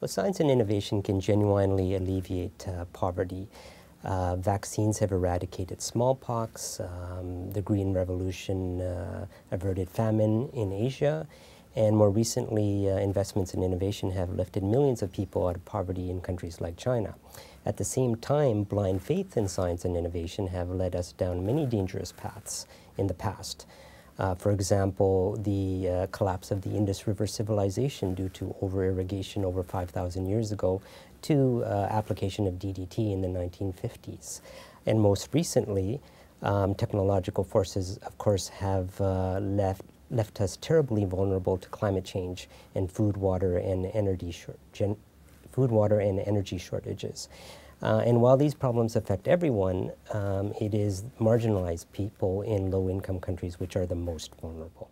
Well, science and innovation can genuinely alleviate uh, poverty. Uh, vaccines have eradicated smallpox. Um, the Green Revolution uh, averted famine in Asia. And more recently, uh, investments in innovation have lifted millions of people out of poverty in countries like China. At the same time, blind faith in science and innovation have led us down many dangerous paths in the past. Uh, for example, the uh, collapse of the Indus River civilization due to over-irrigation over 5,000 years ago to uh, application of DDT in the 1950s. And most recently, um, technological forces, of course, have uh, left, left us terribly vulnerable to climate change and food, water, and energy, food, water, and energy shortages. Uh, and while these problems affect everyone, um, it is marginalized people in low-income countries which are the most vulnerable.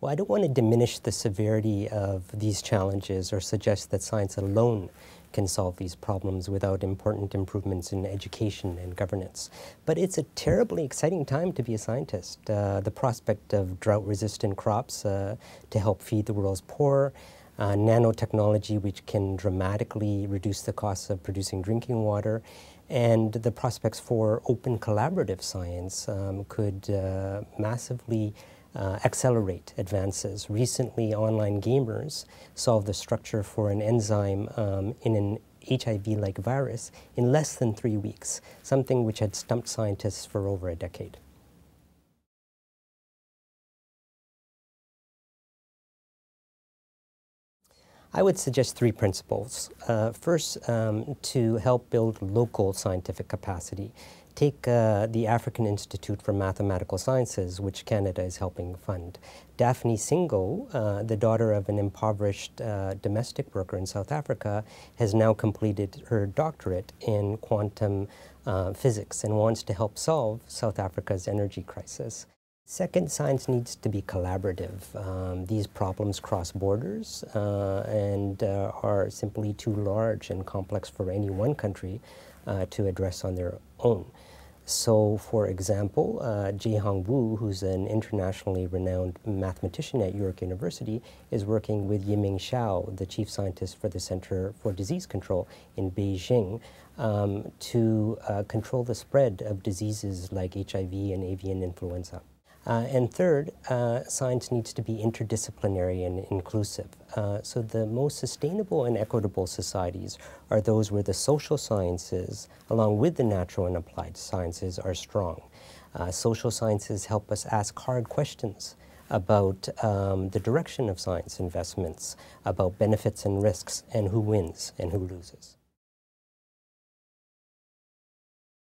Well, I don't want to diminish the severity of these challenges or suggest that science alone can solve these problems without important improvements in education and governance. But it's a terribly exciting time to be a scientist. Uh, the prospect of drought-resistant crops uh, to help feed the world's poor, uh, nanotechnology which can dramatically reduce the cost of producing drinking water, and the prospects for open collaborative science um, could uh, massively uh, accelerate advances. Recently, online gamers solved the structure for an enzyme um, in an HIV-like virus in less than three weeks, something which had stumped scientists for over a decade. I would suggest three principles. Uh, first, um, to help build local scientific capacity. Take uh, the African Institute for Mathematical Sciences, which Canada is helping fund. Daphne Singo, uh, the daughter of an impoverished uh, domestic worker in South Africa, has now completed her doctorate in quantum uh, physics and wants to help solve South Africa's energy crisis. Second, science needs to be collaborative. Um, these problems cross borders uh, and uh, are simply too large and complex for any one country uh, to address on their own. So, for example, uh, Jianhong Wu, who's an internationally renowned mathematician at York University, is working with Yiming Shao, the chief scientist for the Center for Disease Control in Beijing, um, to uh, control the spread of diseases like HIV and avian influenza. Uh, and third, uh, science needs to be interdisciplinary and inclusive. Uh, so the most sustainable and equitable societies are those where the social sciences, along with the natural and applied sciences, are strong. Uh, social sciences help us ask hard questions about um, the direction of science investments, about benefits and risks, and who wins and who loses.